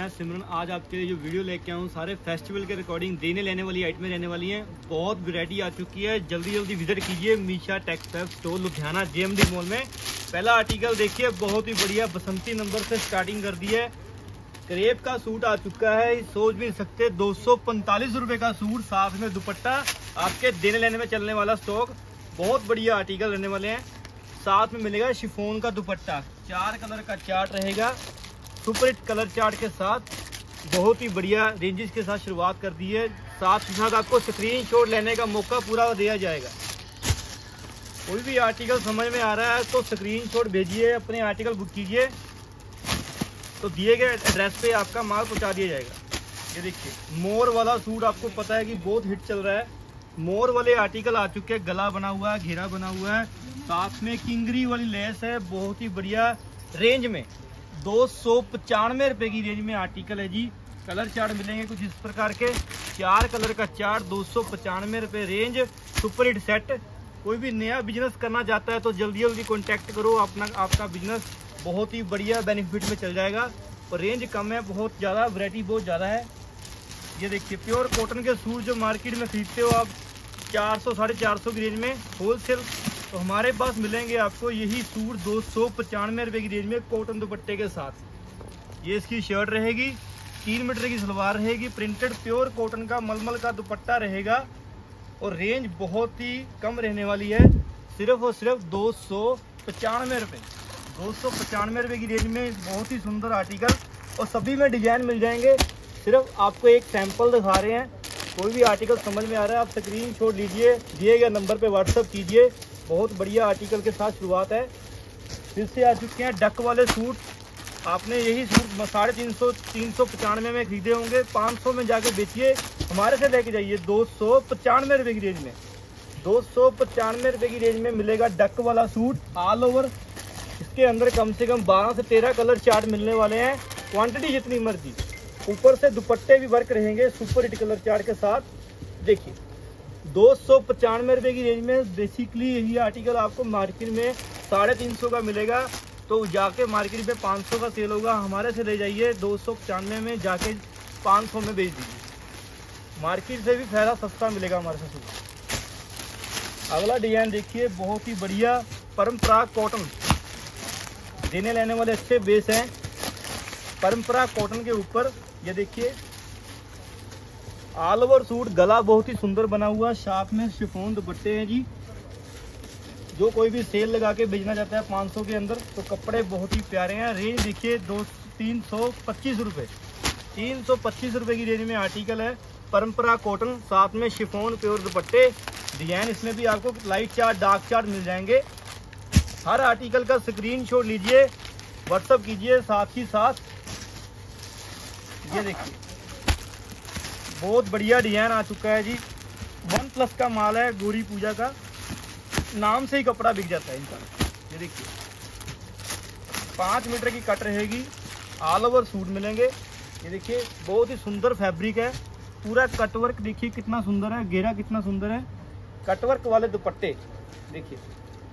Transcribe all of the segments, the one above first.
मैं सिमरन, आज आपके लिए जो वीडियो लेके आऊँ, सारे फेस्टिवल के रिकॉर्डिंग देने लेने वाली आइटमें रहने वाली हैं। बहुत वैरायटी आ चुकी है। जल्दी जल्दी विज़िट कीजिए Meesha textile store Ludhiana JMD mall में। पहला आर्टिकल देखिए, बहुत ही बढ़िया बसंती नंबर से स्टार्टिंग कर दी है। करेब का सूट आ चुका है। सोच भी सकते, दो सौ का सूट, साथ में दुपट्टा, आपके देने लेने में चलने वाला स्टॉक बहुत बढ़िया आर्टिकल रहने वाले हैं। साथ में मिलेगा शिफोन का दुपट्टा। चार कलर का चार्ट रहेगा। सुपर हिट कलर चार्ट के साथ बहुत ही बढ़िया रेंजेस के साथ शुरुआत कर दी है। साथ ही साथ आपको स्क्रीन शॉट लेने का मौका पूरा दिया जाएगा। कोई भी आर्टिकल समझ में आ रहा है तो स्क्रीन शॉट भेजिए, अपने आर्टिकल बुक कीजिए। तो दिए गए एड्रेस पे आपका माल पहुँचा दिया जाएगा। ये देखिए, मोर वाला सूट आपको पता है कि बहुत हिट चल रहा है। मोर वाले आर्टिकल आ चुके हैं, गला बना हुआ है, घेरा बना हुआ है। साथ में किंगरी वाली लेस है, बहुत ही बढ़िया रेंज में। दो सौ पचानवे रुपए की रेंज में आर्टिकल है जी। कलर चार्ट मिलेंगे कुछ इस प्रकार के। चार कलर का चार्ट दो सौ पचानवे रुपए रेंज सुपर हिट सेट कोई भी नया बिज़नेस करना चाहता है तो जल्दी जल्दी कॉन्टेक्ट करो। अपना, आपका बिज़नेस बहुत ही बढ़िया बेनिफिट में चल जाएगा। और रेंज कम है, बहुत ज़्यादा वैरायटी बहुत ज़्यादा है। ये देखिए प्योर कॉटन के सूट जो मार्केट में खरीदते हो आप, चार सौ, साढ़े चार सौ की रेंज में होलसेल तो हमारे पास मिलेंगे आपको यही सूट दो सौ पचानवे रुपए की रेंज में कॉटन दुपट्टे के साथ। ये इसकी शर्ट रहेगी, तीन मीटर की सलवार रहेगी प्रिंटेड प्योर कॉटन का मलमल का दुपट्टा रहेगा और रेंज बहुत ही कम रहने वाली है, सिर्फ़ और सिर्फ़ दो सौ पचानवे रुपये दो सौ पचानवे रुपये की रेंज में बहुत ही सुंदर आर्टिकल और सभी में डिज़ाइन मिल जाएँगे। सिर्फ़ आपको एक सैंपल दिखा रहे हैं, कोई भी आर्टिकल समझ में आ रहा है, आप स्क्रीन लीजिए, दिए गए नंबर पर व्हाट्सअप कीजिए। बहुत बढ़िया आर्टिकल के साथ शुरुआत है। फिर से आ चुके हैं डक वाले सूट आपने यही सूट साढ़े तीन सौ तीन सौ पचानवे में खरीदे होंगे। पाँच सौ में जाके बेचिए। हमारे से लेके जाइए। दो सौ पचानवे रुपये की रेंज में। दो सौ पचानवे रुपये की रेंज में मिलेगा डक वाला सूट ऑल ओवर इसके अंदर कम से कम बारह से तेरह कलर चार्ट मिलने वाले हैं। क्वांटिटी जितनी मर्ज़ी। ऊपर से दुपट्टे भी वर्क रहेंगे सुपर हिट कलर चार्ट के साथ। देखिए। दो सौ पचानवे रुपये की रेंज में बेसिकली यही आर्टिकल आपको मार्केट में साढ़े तीन सौ का मिलेगा। तो जाके मार्केट में पाँच सौ का सेल होगा। हमारे से ले जाइए दो सौ पचानवे में, जाके पाँच सौ में बेच दीजिए। मार्केट से भी फैला सस्ता मिलेगा हमारे से अगला डिज़ाइन देखिए, बहुत ही बढ़िया परम्परा कॉटन देने लेने वाले अच्छे बेस हैं। परम्परा कॉटन के ऊपर, ये देखिए ऑल ओवर सूट, गला बहुत ही सुंदर बना हुआ साथ में शिफोन दुपट्टे हैं जी। जो कोई भी सेल लगा के बेचना चाहता है 500 के अंदर तो कपड़े बहुत ही प्यारे हैं। रेंज देखिए, दो तीन सौ पच्चीस रुपये तीन सौ पच्चीस रुपये की रेंज में आर्टिकल है। परंपरा कॉटन, साथ में शिफोन, प्योर दुपट्टे। डिज़ाइन इसमें भी आपको लाइट चार्ट, डार्क चार्ट मिल जाएँगे। हर आर्टिकल का स्क्रीन लीजिए, व्हाट्सअप कीजिए साथ ही साथ। ये देखिए। बहुत बढ़िया डिज़ाइन आ चुका है जी। वन प्लस का माल है, गोरी पूजा का। नाम से ही कपड़ा बिक जाता है इनका। ये देखिए। पाँच मीटर की कट रहेगी। ऑल ओवर सूट मिलेंगे। ये देखिए, बहुत ही सुंदर फैब्रिक है। पूरा कटवर्क देखिए कितना सुंदर है। घेरा कितना सुंदर है। कटवर्क वाले दुपट्टे। देखिए।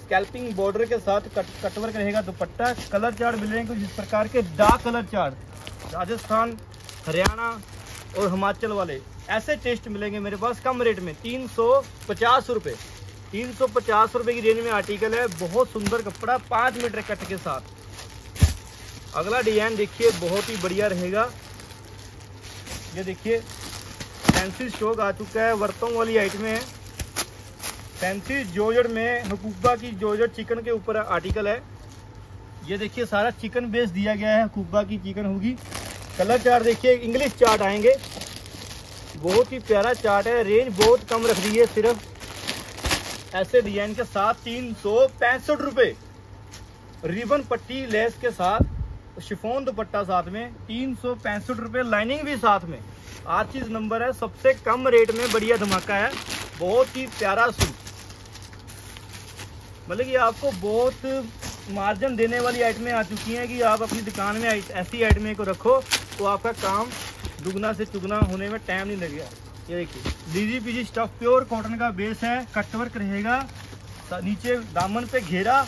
स्कैल्पिंग बॉर्डर के साथ कट कटवर्क रहेगा दुपट्टा। कलर चार्ट मिलेंगे जिस प्रकार के। Dark colour chart Rajasthan, Haryana और हिमाचल वाले, ऐसे टेस्ट मिलेंगे मेरे पास कम रेट में, तीन सौ पचास रुपये तीन सौ पचास की रेंज में आर्टिकल है, बहुत सुंदर कपड़ा, पाँच मीटर कट के साथ। अगला डिज़ाइन देखिए, बहुत ही बढ़िया रहेगा। ये देखिए फैंसी स्टॉक आ चुका है, वर्तों वाली आइटम है। फैंसी जोजर में हकूबा की जोजर चिकन के ऊपर आर्टिकल है। ये देखिए, सारा चिकन बेस दिया गया है हकूबा की चिकन होगी। कलर चार्ट देखिए इंग्लिश चार्ट आएँगे। बहुत ही प्यारा चार्ट है रेंज बहुत कम रख दी है, सिर्फ़ ऐसे डिज़ाइन के साथ तीन सौ पैंसठ रुपये रिबन पट्टी, लेस के साथ, शिफोन दुपट्टा साथ में, तीन सौ पैंसठ रुपये लाइनिंग भी साथ में। आज चीज़ नंबर है, सबसे कम रेट में बढ़िया धमाका है। बहुत ही प्यारा सूट मतलब कि आपको बहुत मार्जिन देने वाली आइटमें आ चुकी हैं कि आप अपनी दुकान में ऐसी आइटमें को रखो तो आपका काम दुगना से चुगना होने में टाइम नहीं लगेगा। ये देखिए। लीजी पीजी स्टफ़ प्योर कॉटन का बेस है कटवर्क रहेगा। नीचे दामन पे घेरा,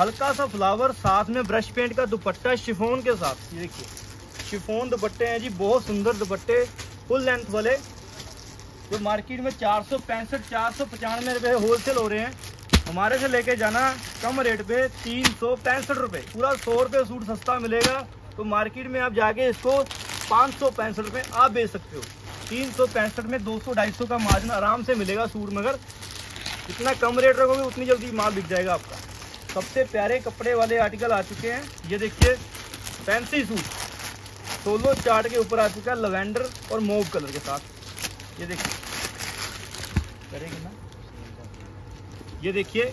हल्का सा फ्लावर साथ में ब्रश पेंट का दुपट्टा शिफोन के साथ। ये देखिए। शिफोन दुपट्टे हैं जी, बहुत सुंदर दुपट्टे फुल लेंथ वाले। जो मार्केट में चार सौ पैंसठ, चार सौ पचानवे रुपये होलसेल हो रहे हैं। हमारे से लेके जाना कम रेट पे तीन सौ पैंसठ रुपये पूरा सौ रुपये सूट सस्ता मिलेगा तो मार्केट में आप जाके इसको पाँच सौ पैंसठ रुपये आप बेच सकते हो। तीन सौ पैंसठ में दो सौ ढाई सौ का मार्जिन आराम से मिलेगा सूट, मगर जितना कम रेट रखोगे, उतनी जल्दी माल बिक जाएगा आपका। सबसे प्यारे कपड़े वाले आर्टिकल आ चुके हैं। ये देखिए फैंसी सूट सोलो चार्ट के ऊपर आ चुका है लवेंडर और मोव कलर के साथ। ये देखिए। करेगी ना? ये देखिए,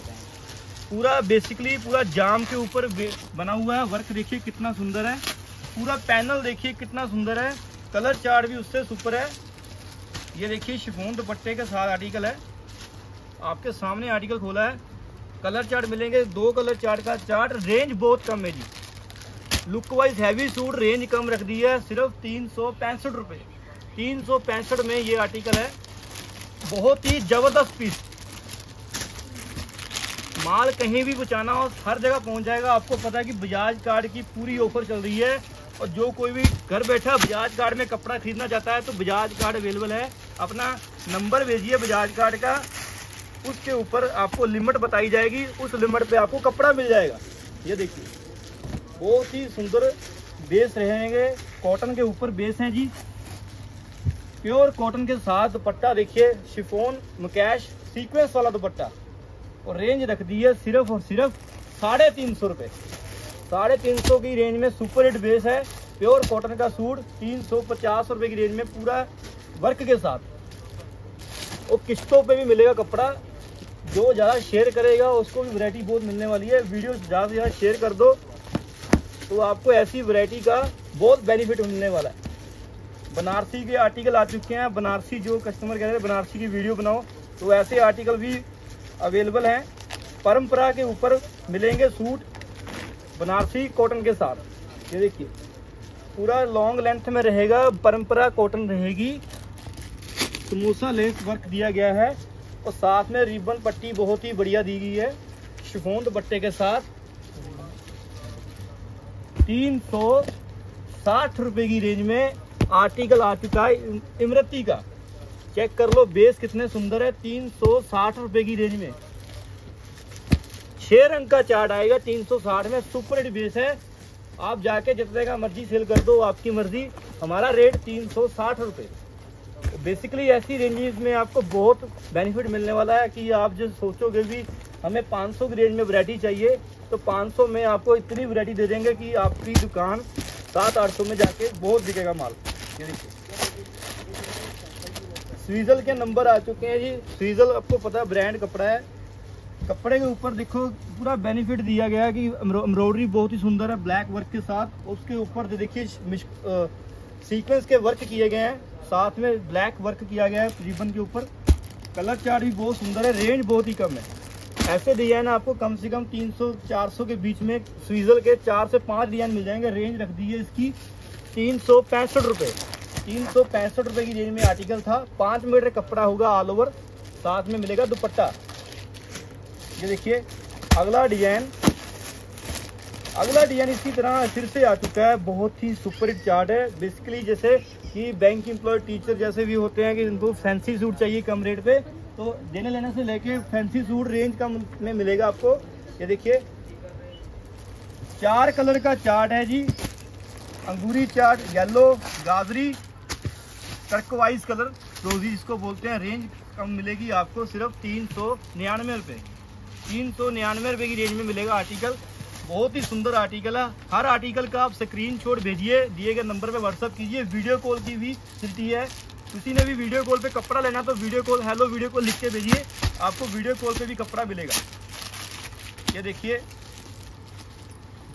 पूरा बेसिकली पूरा जाम के ऊपर बना हुआ है। वर्क देखिए कितना सुंदर है। पूरा पैनल देखिए कितना सुंदर है। कलर चार्ट भी उससे सुपर है। ये देखिए शिफोन दुपट्टे के साथ आर्टिकल है। आपके सामने आर्टिकल खोला है। कलर चार्ट मिलेंगे। दो कलर चार्ट का चार्ट रेंज बहुत कम है जी। Look wise heavy suit range कम रख दी है। सिर्फ़ तीन सौ पैंसठ रुपये तीन सौ पैंसठ में ये आर्टिकल है। बहुत ही ज़बरदस्त पीस माल कहीं भी पहुँचाना हो, हर जगह पहुँच जाएगा। आपको पता है कि बजाज कार्ड की पूरी ऑफ़र चल रही है और जो कोई भी घर बैठा बजाज कार्ड में कपड़ा खरीदना चाहता है तो बजाज कार्ड अवेलेबल है। अपना नंबर भेजिए बजाज कार्ड का। उसके ऊपर आपको लिमिट बताई जाएगी। उस लिमिट पे आपको कपड़ा मिल जाएगा। ये देखिए, बहुत ही सुंदर बेस रहेंगे। कॉटन के ऊपर बेस हैं जी। प्योर कॉटन के साथ दुपट्टा देखिए शिफोन मुकैश सीक्वेंस वाला दुपट्टा। और रेंज रख दी है सिर्फ़ और सिर्फ़ साढ़े तीन सौ रुपये साढ़े तीन सौ की रेंज में सुपर हिट बेस है प्योर कॉटन का सूट, तीन सौ पचास रुपये की रेंज में पूरा वर्क के साथ। और किस्तों पे भी मिलेगा कपड़ा, जो ज़्यादा शेयर करेगा, उसको भी वैरायटी बहुत मिलने वाली है। वीडियो ज़्यादा से ज़्यादा शेयर कर दो तो आपको ऐसी वैरायटी का बहुत बेनिफिट मिलने वाला है। बनारसी के आर्टिकल आ चुके हैं। बनारसी जो कस्टमर कह रहे हैं, बनारसी की वीडियो बनाओ तो ऐसे आर्टिकल भी अवेलेबल हैं। परंपरा के ऊपर मिलेंगे सूट बनारसी कॉटन के साथ। ये देखिए, पूरा लॉन्ग लेंथ में रहेगा, परंपरा कॉटन रहेगी। समोसा लेस वर्क दिया गया है और साथ में रिबन पट्टी बहुत ही बढ़िया दी गई है शिफोन दुपट्टे के साथ। तीन सौ साठ रुपए की रेंज में आर्टिकल आ चुका है इमरती का। चेक कर लो बेस कितने सुंदर है? तीन सौ साठ की रेंज में। छह रंग का चार्ट आएगा 360 में। सुपर हिट बेस है। आप जाके जितने का मर्ज़ी सेल कर दो, आपकी मर्ज़ी। हमारा रेट तीन सौ साठ रुपये बेसिकली ऐसी रेंजेस में आपको बहुत बेनिफिट मिलने वाला है कि आप जो सोचोगे भी, हमें 500 की रेंज में वैरायटी चाहिए तो 500 में आपको इतनी वैरायटी दे देंगे कि आपकी दुकान सात आठ सौ में जाके बहुत बिकेगा माल। ये देखिए। स्वीजल के नंबर आ चुके हैं जी। स्वीजल आपको पता है ब्रांड कपड़ा है। कपड़े के ऊपर देखो, पूरा बेनिफिट दिया गया है कि एम्ब्रॉयडरी बहुत ही सुंदर है ब्लैक वर्क के साथ। उसके ऊपर जो देखिए सीक्वेंस के वर्क किए गए हैं। साथ में ब्लैक वर्क किया गया है रिबन के ऊपर। कलर चार्ट भी बहुत सुंदर है रेंज बहुत ही कम है। ऐसे डिज़ाइन आपको कम से कम 300-400 के बीच में स्वीजल के चार से पाँच डिज़ाइन मिल जाएँगे। रेंज रख दी है इसकी तीन सौ पैंसठ रुपये तीन सौ पैंसठ रुपये की रेंज में आर्टिकल था। पाँच मीटर कपड़ा होगा ऑल ओवर साथ में मिलेगा दुपट्टा। ये देखिए, अगला डिज़ाइन। अगला डिज़ाइन इसी तरह फिर से आ चुका है। बहुत ही सुपर हिट चार्ट है। बेसिकली जैसे कि बैंक एम्प्लॉय टीचर जैसे भी होते हैं कि इनको फैंसी सूट चाहिए कम रेट पे तो देने लेने से लेके फैंसी सूट रेंज कम में मिलेगा आपको। ये देखिए, चार कलर का चार्ट है जी। अंगूरी चार्ट येलो गाजरी टर्कवाइज कलर रोजी जिसको बोलते हैं रेंज कम मिलेगी आपको सिर्फ़ तीन सौ निन्यानवे रुपये तीन सौ निन्यानवे रुपये की रेंज में मिलेगा आर्टिकल बहुत ही सुंदर आर्टिकल है। हर आर्टिकल का आप स्क्रीन शॉट भेजिए, दिए गए नंबर पे व्हाट्सअप कीजिए वीडियो कॉल की भी फैसिलिटी है। किसी ने भी वीडियो कॉल पे कपड़ा लेना तो video call hello video call लिख के भेजिए, आपको वीडियो कॉल पे भी कपड़ा मिलेगा। ये देखिए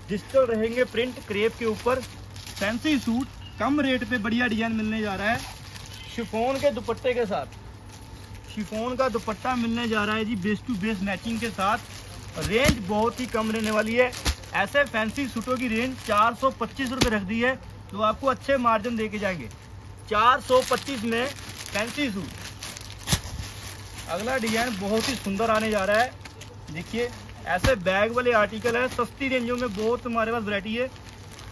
डिजिटल रहेंगे प्रिंट क्रेप के ऊपर। फैंसी सूट कम रेट पे बढ़िया डिज़ाइन मिलने जा रहा है। शिफोन के दुपट्टे के साथ। शिफोन का दुपट्टा मिलने जा रहा है जी बेस टू बेस मैचिंग के साथ। रेंज बहुत ही कम रहने वाली है। ऐसे फैंसी सूटों की रेंज चार सौ रख दी है तो आपको अच्छे मार्जिन दे के जाएँगे। चार सौ पच्चीस में फैंसी सूट अगला डिज़ाइन बहुत ही सुंदर आने जा रहा है। देखिए, ऐसे बैग वाले आर्टिकल है, सस्ती रेंजों में बहुत हमारे पास वैरायटी है।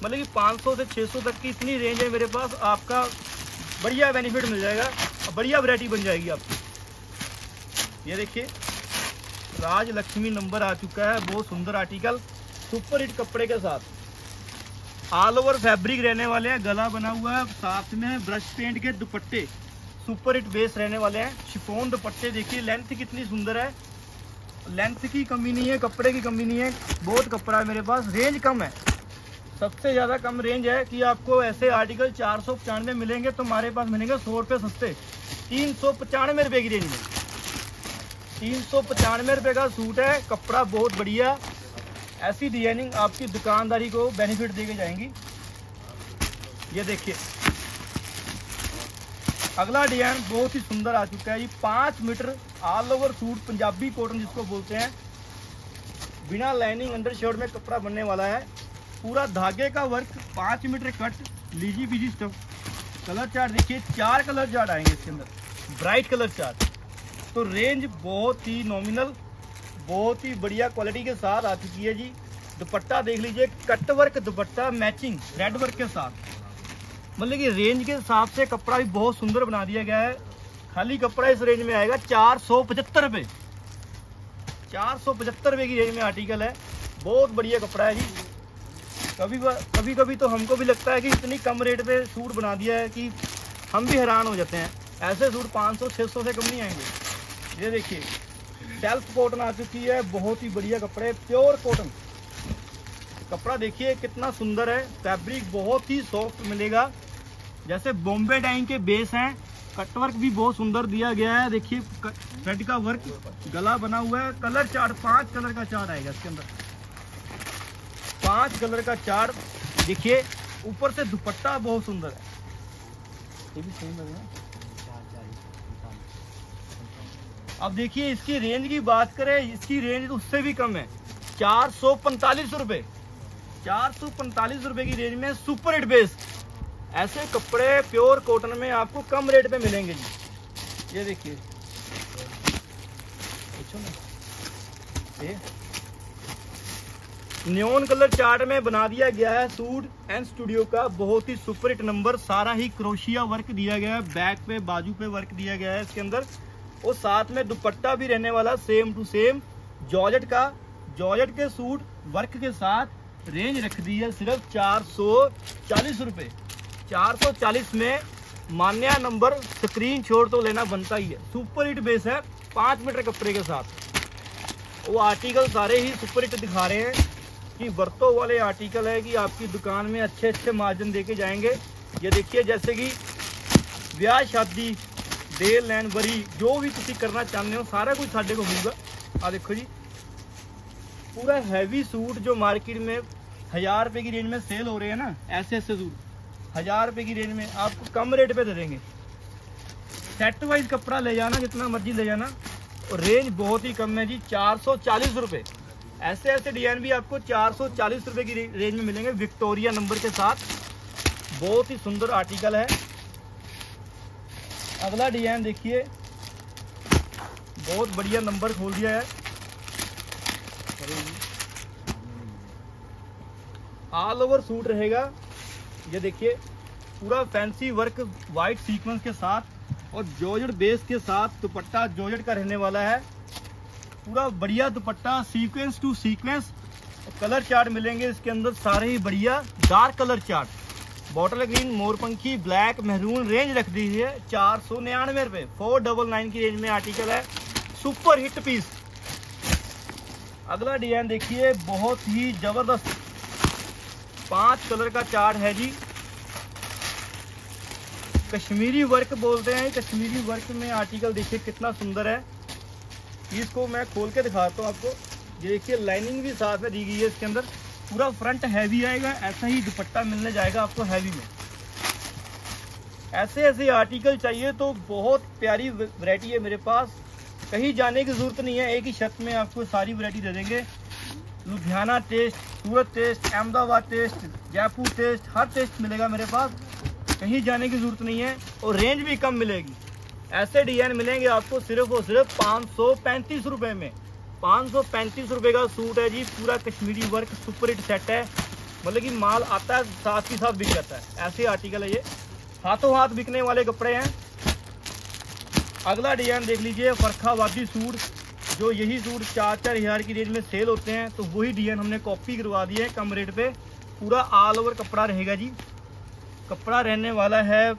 मतलब कि 500 से 600 तक की इतनी रेंज है मेरे पास, आपका बढ़िया बेनिफिट मिल जाएगा बढ़िया वैरायटी बन जाएगी आपकी। ये देखिए राज लक्ष्मी नंबर आ चुका है, बहुत सुंदर आर्टिकल सुपर हिट कपड़े के साथ। ऑल ओवर फैब्रिक रहने वाले हैं, गला बना हुआ है, साथ में ब्रश पेंट के दुपट्टे सुपर हिट बेस रहने वाले हैं। शिफोन दुपट्टे देखिए लेंथ कितनी सुंदर है। लेंथ की कमी नहीं है, कपड़े की कमी नहीं है, बहुत कपड़ा है मेरे पास रेंज कम है। सबसे ज़्यादा कम रेंज है कि आपको ऐसे आर्टिकल चार सौ पचानवे मिलेंगे तो हमारे पास मिलेंगे सौ रुपये सस्ते। तीन सौ पचानवे रुपये की रेंज में। तीन सौ पचानवे रुपये का सूट है, कपड़ा बहुत बढ़िया। ऐसी डिज़ाइनिंग आपकी दुकानदारी को बेनिफिट दे जाएँगी। ये देखिए। अगला डिज़ाइन बहुत ही सुंदर आ चुका है। जी पाँच metre all over suit Punjabi cotton जिसको बोलते हैं। बिना लाइनिंग अंडर शर्ट में कपड़ा बनने वाला है। पूरा धागे का वर्क पाँच मीटर कट, लीजी बीजी स्टफ़। कलर चार्ट देखिए, चार कलर चार्ट आएँगे इसके अंदर, ब्राइट कलर चार्ट। तो रेंज बहुत ही नॉमिनल बहुत ही बढ़िया क्वालिटी के साथ आ चुकी है जी। दुपट्टा देख लीजिए कट वर्क दुपट्टा मैचिंग रेड वर्क के साथ। मतलब कि रेंज के हिसाब से कपड़ा भी बहुत सुंदर बना दिया गया है। खाली कपड़ा इस रेंज में आएगा चार सौ पचहत्तर रुपये चार सौ पचहत्तर रुपये की रेंज में आर्टिकल है। बहुत बढ़िया कपड़ा है जी। कभी कभी कभी तो हमको भी लगता है कि इतनी कम रेट पे सूट बना दिया है कि हम भी हैरान हो जाते हैं। ऐसे सूट 500 600 से कम नहीं आएँगे। ये देखिए सेल्फ कॉटन आ चुकी है, बहुत ही बढ़िया कपड़े प्योर कॉटन कपड़ा देखिए, कितना सुंदर है फैब्रिक बहुत ही सॉफ्ट मिलेगा। जैसे बॉम्बे डाइंग के बेस हैं कटवर्क भी बहुत सुंदर दिया गया है। देखिए थ्रेड का वर्क गला बना हुआ है कलर चार्ट पाँच कलर का चार्ट आएगा इसके अंदर। पाँच कलर का चार्ट देखिए, ऊपर से दुपट्टा बहुत सुंदर है। ये भी सेम लग रहा अब देखिए, इसकी रेंज की बात करें, इसकी रेंज उससे भी कम है। चार सौ पैंतालीस रुपए। चार सौ पैंतालीस रुपए की रेंज में सुपर हिट बेस ऐसे कपड़े प्योर कॉटन में आपको कम रेट पे मिलेंगे जी। ये देखिए। न्योन कलर चार्ट में बना दिया गया है सूट एंड स्टूडियो का। बहुत ही सुपर हिट नंबर सारा ही क्रोशिया वर्क दिया गया है। बैक पे, बाजू पे वर्क दिया गया है इसके अंदर। और साथ में दुपट्टा भी रहने वाला सेम टू सेम जॉर्जेट का जॉर्जेट के सूट वर्क के साथ रेंज रख दी है सिर्फ़ चार सौ चालीस रुपये 440 में मान्या नंबर स्क्रीन छोड़ तो लेना बनता ही है। सुपर हिट बेस है, पाँच मीटर कपड़े के साथ। वो आर्टिकल सारे ही सुपर हिट दिखा रहे हैं। कि वर्तों वाले आर्टिकल है कि आपकी दुकान में अच्छे अच्छे मार्जिन दे के जाएँगे। ये देखिए, जैसे कि ब्याह, शादी डेल लैंड बरी जो भी तुम करना चाहते हो, सारा कुछ साढ़े को मिलेगा। आ देखो जी। पूरा हैवी सूट जो मार्केट में हज़ार रुपए की रेंज में सेल हो रहे हैं ना ऐसे ऐसे सूट हज़ार रुपए की रेंज में आपको कम रेट पे दे देंगे। सेट वाइज कपड़ा ले जाना, जितना मर्ज़ी ले जाना। और रेंज बहुत ही कम है जी, चार सौ चालीस रुपए। ऐसे ऐसे डिज़ाइन भी आपको चार सौ चालीस रुपए की रेंज में मिलेंगे विक्टोरिया नंबर के साथ। बहुत ही सुंदर आर्टिकल है। अगला डिज़ाइन देखिए। बहुत बढ़िया नंबर खोल दिया है। ऑल ओवर सूट रहेगा। ये देखिए, पूरा फैंसी वर्क वाइट सीक्वेंस के साथ और जॉर्जेट बेस के साथ दुपट्टा जॉर्जेट का रहने वाला है। पूरा बढ़िया दुपट्टा sequence to sequence colour chart मिलेंगे इसके अंदर, सारे ही बढ़िया dark colour chart bottle green मोरपंखी black maroon range रख दी है चार सौ निन्यानवे रुपए। फोर डबल नाइन की रेंज में आर्टिकल है। सुपर हिट पीस अगला डिज़ाइन देखिए, बहुत ही ज़बरदस्त। पाँच कलर का चार्ट है जी। कश्मीरी वर्क बोलते हैं। कश्मीरी वर्क में आर्टिकल देखिए, कितना सुंदर है। इसको मैं खोल के दिखाता हूँ आपको। ये देखिए लाइनिंग भी साथ में दी गई है इसके अंदर। पूरा फ्रंट हैवी आएगा, ऐसा ही दुपट्टा मिलने जाएगा आपको हैवी में। ऐसे ऐसे आर्टिकल चाहिए तो बहुत प्यारी वैरायटी है मेरे पास। कहीं जाने की ज़रूरत नहीं है, एक ही छत में आपको सारी वैरायटी दे देंगे। Ludhiana taste Surat taste Ahmedabad taste Jaipur taste हर टेस्ट मिलेगा मेरे पास। कहीं जाने की ज़रूरत नहीं है और रेंज भी कम मिलेगी। ऐसे डिज़ाइन मिलेंगे आपको सिर्फ़ और सिर्फ़ पाँच सौ पैंतीस रुपये में। पाँच सौ पैंतीस रुपये का सूट है जी, पूरा Kashmiri work super hit set है। मतलब कि माल आता है, साथ ही साथ बिक जाता है। ऐसे आर्टिकल है ये। हाथों हाथ बिकने वाले कपड़े हैं। अगला डिज़ाइन देख लीजिए फरखावादी सूट। जो यही सूट चार चार हज़ार की रेंज में सेल होते हैं तो वही डिज़ाइन हमने कॉपी करवा दिए है कम रेट पे। पूरा ऑल ओवर कपड़ा रहेगा जी। कपड़ा रहने वाला है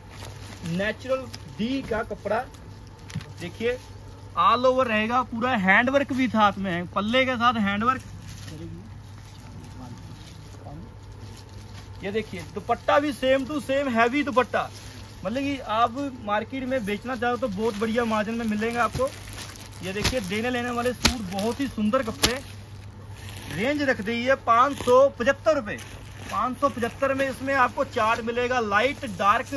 नेचुरल डी का कपड़ा। देखिए ऑल ओवर रहेगा, पूरा हैंडवर्क भी साथ में है पल्ले के साथ हैंडवर्क ये देखिए, दुपट्टा भी सेम टू सेम हैवी दुपट्टा। मतलब कि आप मार्केट में बेचना चाहो तो बहुत बढ़िया मार्जिन में मिलेंगे आपको। ये देखिए, देने लेने वाले सूट बहुत ही सुंदर कपड़े। रेंज रख दी है पाँच सौ पचहत्तर रुपये पाँच सौ पचहत्तर में इसमें आपको चार्ट मिलेगा लाइट डार्क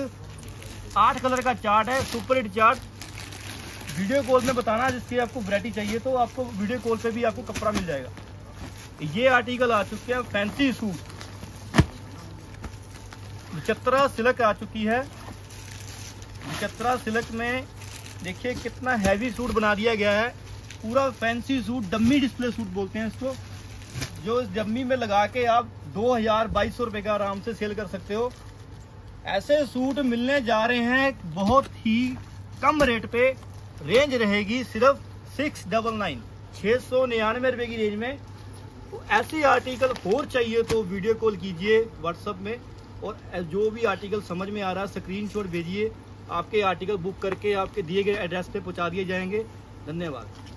आठ कलर का चार्ट है, super hit chart. Video call में बताना जिसकी आपको वैरायटी चाहिए तो आपको वीडियो कॉल पे भी आपको कपड़ा मिल जाएगा। ये आर्टिकल आ चुके हैं, फैंसी सूट। चतरा सिल्क आ चुकी है। चतरा सिल्क में देखिए कितना हैवी सूट बना दिया गया है। पूरा fancy suit, dummy display suit बोलते हैं इसको, जो इस डम्मी में लगा के आप दो हज़ार बाईस सौ रुपए का आराम से सेल कर सकते हो। ऐसे सूट मिलने जा रहे हैं, बहुत ही कम रेट पे रेंज रहेगी सिर्फ़ सिक्स डबल नाइन छः सौ निन्यानवे रुपये की रेंज में। तो ऐसे आर्टिकल और चाहिए तो वीडियो कॉल कीजिए व्हाट्सअप में और जो भी आर्टिकल समझ में आ रहा है स्क्रीन भेजिए। आपके आर्टिकल बुक करके आपके दिए गए एड्रेस पे पहुँचा दिए जाएँगे। धन्यवाद।